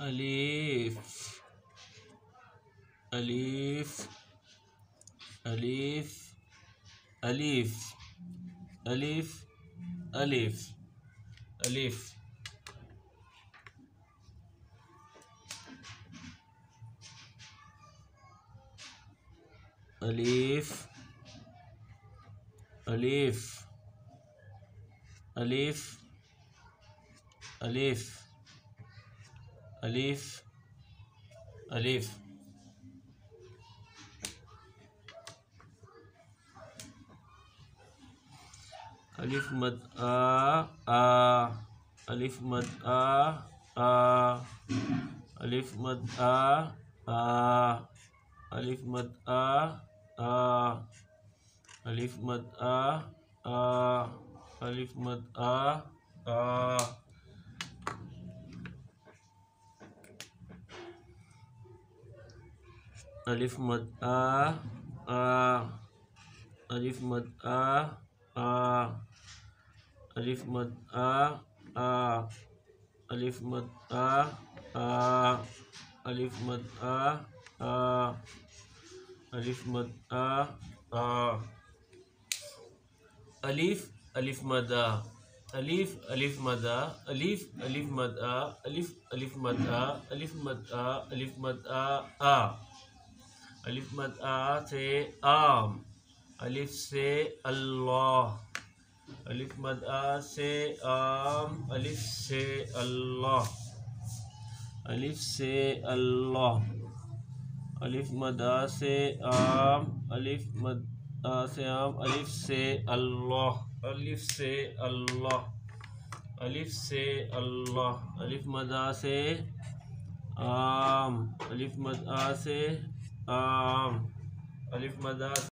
أليف أليف أليف أليف أليف أليف أليف أليف أليف أليف أليف أليف. أليف. ألف مد آ آ. ألف مد آ آ. ألف مد آ آ. ألف مد آ آ. ألف مد آ آ. ألف مد آ آ. अलिफ मद आ आ अलिफ मद आ आ अलिफ मद आ आ अलिफ मद आ आ अलिफ मद आ आ अलिफ मद आ आ अलिफ अलिफ मदा अलिफ अलिफ मदा अलिफ अलिफ मदा अलिफ अलिफ मदा अलिफ मदा अलिफ मदा आ الف مد آ سے آم الف سے اللہ، الف مد آ سے آم الف سے اللہ، الف سے اللہ، الف مد آ سے آم الف مد آ سے آم الف سے اللہ، الف سے اللہ، الف سے اللہ، الف مد آ سے آم الف مد آ سے الف مدد.